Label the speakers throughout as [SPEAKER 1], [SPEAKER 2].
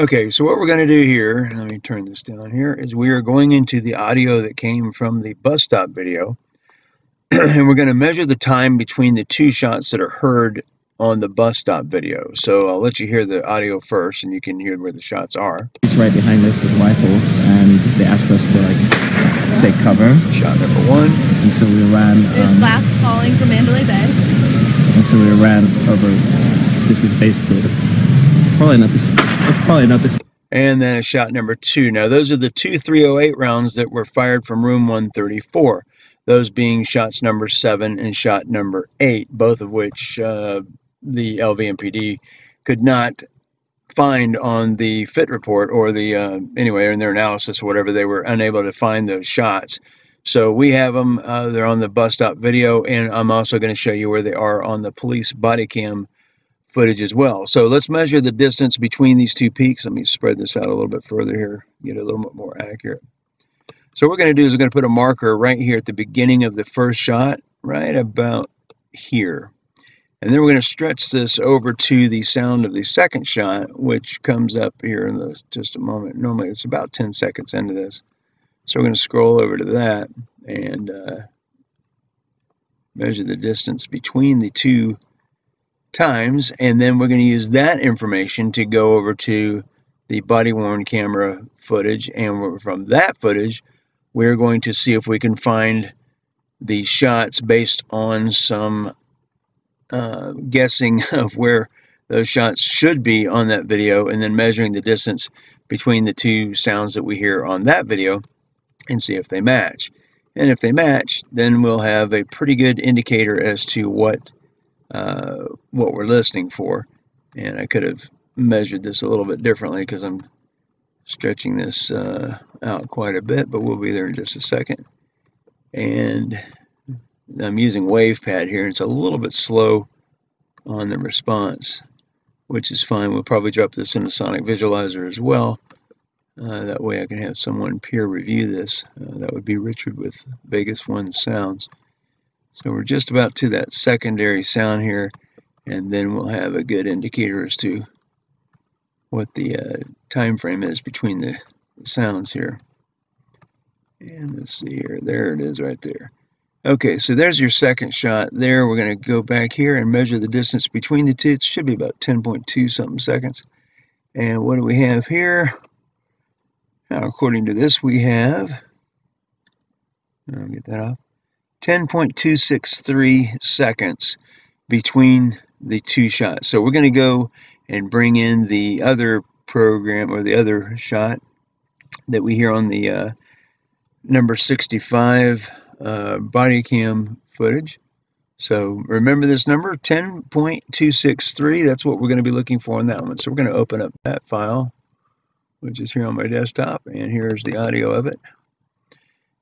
[SPEAKER 1] Okay, so what we're going to do here, let me turn this down here, is we are going into the audio that came from the bus stop video, and we're going to measure the time between the two shots that are heard on the bus stop video. So I'll let you hear the audio first, and you can hear where the shots are.
[SPEAKER 2] He's right behind us with rifles, and they asked us to like take cover.
[SPEAKER 1] Shot number one.
[SPEAKER 2] And so we ran.
[SPEAKER 3] There's
[SPEAKER 2] Um,
[SPEAKER 3] glass falling from Mandalay Bay.
[SPEAKER 2] and so we ran over. This is basically probably not this. It's probably not this.
[SPEAKER 1] And then a shot number two. Now, those are the two 308 rounds that were fired from room 134, those being shots number seven and shot number eight, both of which uh, the LVMPD could not find on the FIT report or the, uh, anyway, in their analysis or whatever, they were unable to find those shots. So we have them, uh, they're on the bus stop video, and I'm also going to show you where they are on the police body cam footage as well. So let's measure the distance between these two peaks. Let me spread this out a little bit further here, get a little bit more accurate. So what we're going to do is we're going to put a marker right here at the beginning of the first shot, right about here. And then we're going to stretch this over to the sound of the second shot, which comes up here in the, just a moment. Normally it's about 10 seconds into this. So we're going to scroll over to that and uh, measure the distance between the two times and then we're going to use that information to go over to the body worn camera footage and from that footage we're going to see if we can find the shots based on some uh, guessing of where those shots should be on that video and then measuring the distance between the two sounds that we hear on that video and see if they match. And if they match then we'll have a pretty good indicator as to what uh, what we're listening for. And I could have measured this a little bit differently because I'm stretching this uh, out quite a bit, but we'll be there in just a second. And I'm using WavePad here. It's a little bit slow on the response, which is fine. We'll probably drop this in the Sonic Visualizer as well. Uh, that way I can have someone peer review this. Uh, that would be Richard with Vegas One Sounds. So we're just about to that secondary sound here, and then we'll have a good indicator as to what the uh, time frame is between the, the sounds here. And let's see here, there it is right there. Okay, so there's your second shot there. We're going to go back here and measure the distance between the two. It should be about 10.2 something seconds. And what do we have here? Now, according to this, we have, I'll get that off. 10.263 seconds between the two shots. So we're going to go and bring in the other program or the other shot that we hear on the uh, number 65 uh, body cam footage. So remember this number 10.263. That's what we're going to be looking for on that one. So we're going to open up that file, which is here on my desktop, and here's the audio of it.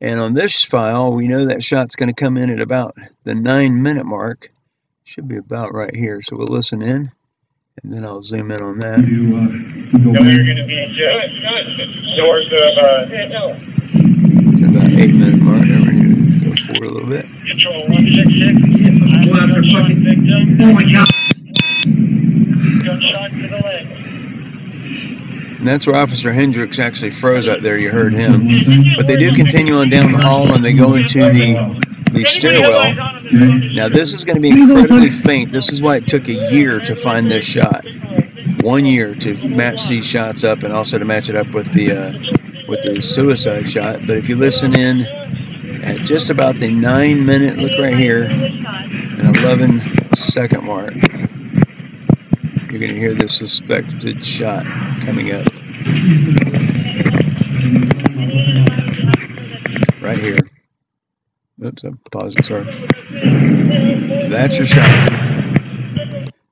[SPEAKER 1] And on this file, we know that shot's going to come in at about the nine minute mark. Should be about right here. So we'll listen in, and then I'll zoom in on that.
[SPEAKER 4] You, uh, go
[SPEAKER 5] So we're going to be just north of uh,
[SPEAKER 1] It's about eight minute mark. Now we're going to go forward a little bit.
[SPEAKER 5] Control 166. I'm shot victim.
[SPEAKER 4] Oh my God.
[SPEAKER 5] Gunshot to the leg.
[SPEAKER 1] And that's where Officer Hendrex actually froze out there. You heard him. But they do continue on down the hall and they go into the, the stairwell. Now, this is going to be incredibly faint. This is why it took a year to find this shot. One year to match these shots up and also to match it up with the uh, with the suicide shot. But if you listen in at just about the nine minute, look right here, and 11 second mark, you're going to hear the suspected shot coming up. Right here. Oops, I paused sorry. That's your shot.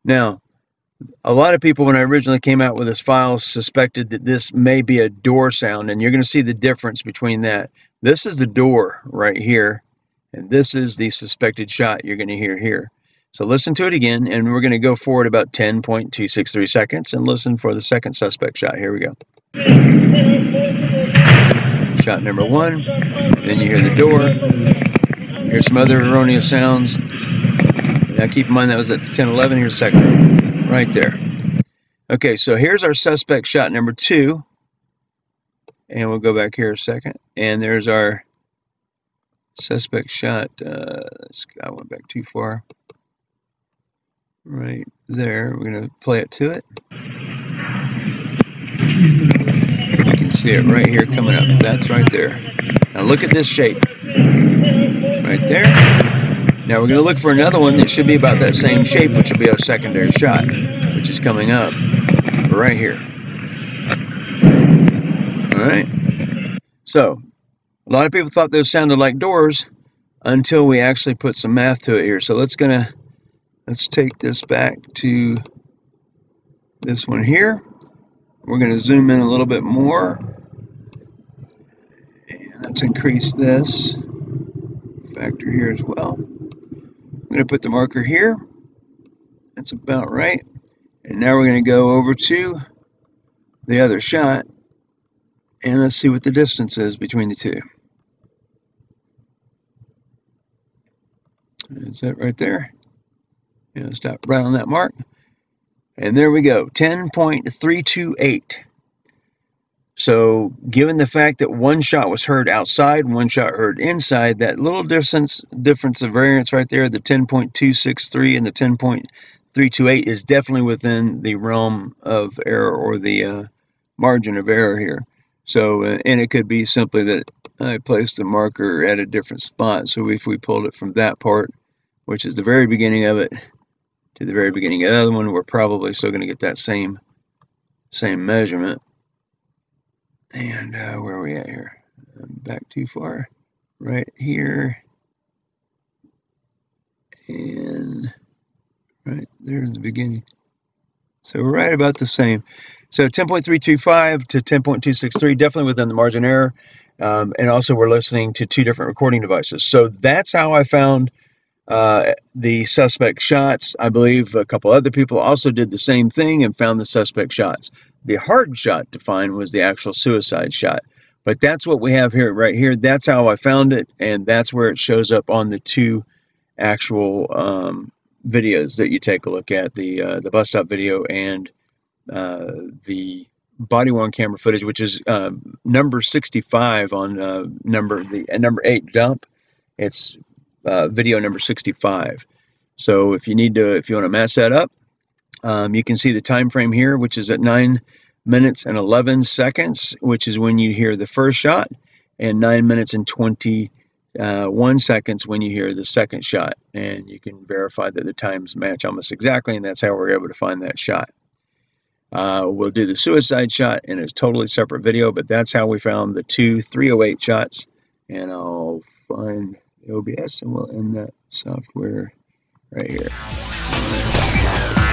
[SPEAKER 1] Now, a lot of people, when I originally came out with this file, suspected that this may be a door sound, and you're going to see the difference between that. This is the door right here, and this is the suspected shot you're going to hear here. So listen to it again, and we're going to go forward about 10.263 seconds and listen for the second suspect shot. Here we go. Shot number one. Then you hear the door. Hear some other erroneous sounds. Now keep in mind that was at the 1011. Here's second. Right there. Okay, so here's our suspect shot number two. And we'll go back here a second. And there's our suspect shot. Uh, I went back too far. Right there. We're going to play it to it. You can see it right here coming up. That's right there. Now look at this shape. Right there. Now we're going to look for another one that should be about that same shape, which will be our secondary shot, which is coming up right here. All right. So, a lot of people thought those sounded like doors until we actually put some math to it here. So let's gonna let's take this back to this one here. We're gonna zoom in a little bit more. And let's increase this factor here as well. I'm gonna put the marker here. That's about right. And now we're going to go over to the other shot and let's see what the distance is between the two. Is that right there? Yeah, stop right on that mark. And there we go, 10.328. So given the fact that one shot was heard outside, one shot heard inside, that little difference difference of variance right there, the 10.263 and the 10.328 is definitely within the realm of error or the uh, margin of error here. So, uh, and it could be simply that I placed the marker at a different spot. So if we pulled it from that part, which is the very beginning of it, to the very beginning of the other one, we're probably still going to get that same same measurement. And uh, where are we at here? back too far. Right here. And right there's the beginning. So we're right about the same. So 10.325 to 10.263, definitely within the margin error. Um, and also we're listening to two different recording devices. So that's how I found uh, the suspect shots. I believe a couple other people also did the same thing and found the suspect shots. The hard shot to find was the actual suicide shot. But that's what we have here, right here. That's how I found it, and that's where it shows up on the two actual um, videos that you take a look at the uh, the bus stop video and uh, the body worn camera footage, which is uh, number 65 on uh, number the uh, number eight dump. It's uh, video number 65. So if you need to, if you want to mess that up, um, you can see the time frame here, which is at nine minutes and 11 seconds, which is when you hear the first shot, and nine minutes and 20 uh, seconds when you hear the second shot, and you can verify that the times match almost exactly, and that's how we're able to find that shot. Uh, we'll do the suicide shot in a totally separate video, but that's how we found the two 308 shots, and I'll find OBS and we'll end that software right here.